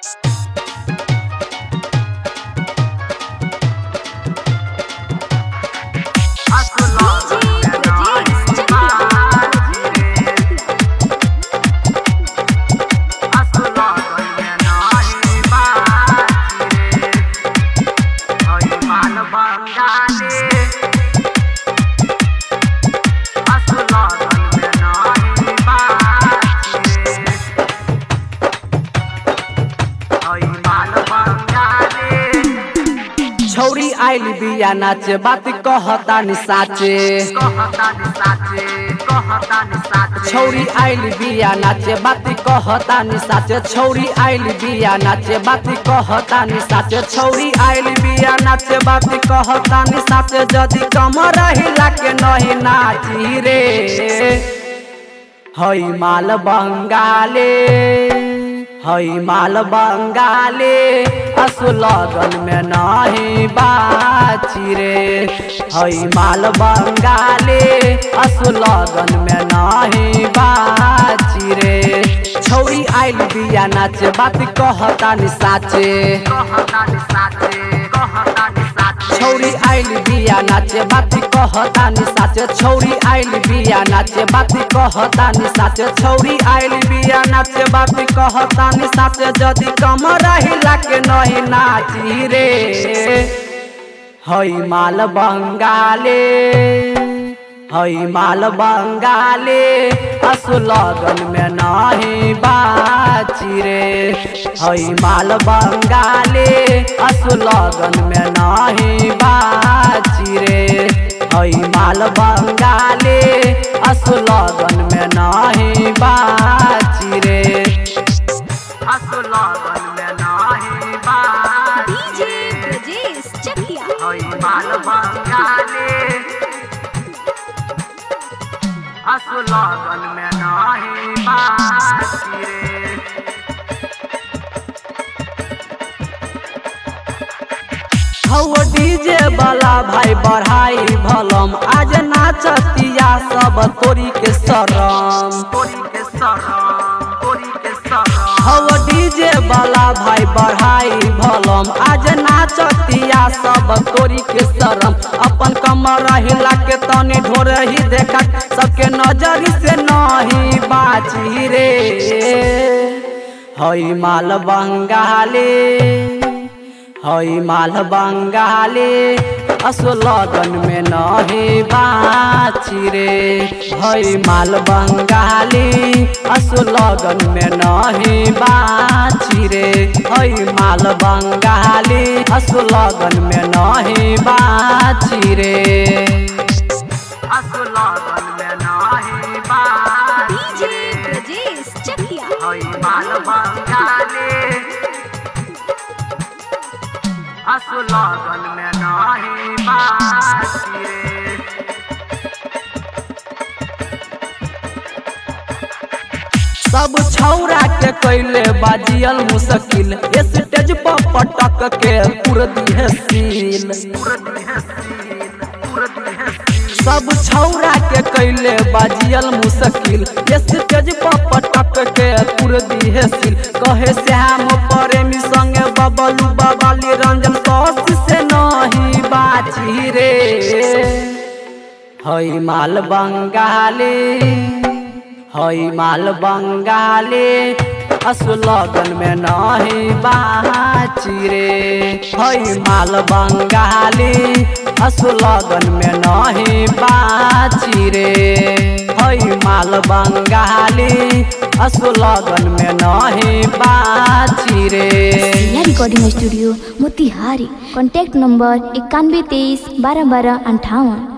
Thanks. छौरी आइल बिया नाचे, बात कहता आइल बिया नाचे, बात कहता छौरी आइल बिया नाचे, बात कहता नि साचे। छौरी आइल बिया नाचे, बात कहता नि साचे हिला के नहीं नाची रे। हई माल बंगाले। हई माल बंगाले असुलगन में नहीं बाची रे। हई माल बंगाले असुलगन में नहीं बाची रे। छौरी आइल बिया नाचे बात कहता नि साचे छौरी आइल बिया, नाचे बात कहता नि साचे छौरी आइल बिया, नाचे बात कहता नि साचे छौरी आइल बिया, नाचे बात कहता नि साचे जदि कमर हिला के नहीं नाची रे। हई माल बंगाले, हई माल बंगाले। असु लगन में नहीं बाची रे। हई माल बंगाले असु लगन में नहीं बाची रे। हई माल बंगाले असु लगन में नहीं बाची रे। असु लगन में नहीं बाची हई माल लगन में नहीं बाची रे। हौ डीजे वाला भाई बढ़ाई भलम। आज नाचतिया सब तोरी के शरम। तोरी के शरम तोरी के शरम। हौ डीजे वाला भाई बढ़ाई भलम। आज नाचतिया सब तोरी के शरम। अपन कमर हिला के तनी ढोर ही देखा सबके नज़र से नहीं बाची रे। हई माल बंगाले, हई माल बंगाले। असो लगन में नहीं बाची रे। हई माल बंगाली, असो लगन में नहीं बाची रे। हई माल बंगाली। असो लगन में नहीं बाछी रे। असो लगन में नहीं बाछी ब्रजेश चकिया। हई माल बंगाले। असु में नहीं बाची रे। सब छौरा के कैले बाजियल मुश्किल। स्टेज पर पटक के पुर दिहे सील सब छौरा के कैले बाजियल मुश्किल। स्टेज पर पटक के पुर दिहे सील कहे श्याम प्रेमी संगे बबलू बबाली रंजन कौश से नहीं बाची रे हई माल बंगाली। हई माल बंगाली, असु लगन में नहीं बाची रे हई माल बंगाली, असु लगन में नहीं बाची रे हई माल बंगाली, असु लगन में नहीं बाची रे recording studio Motihari. Contact number इक्यानवे तेईस बारह बारह अंठावन।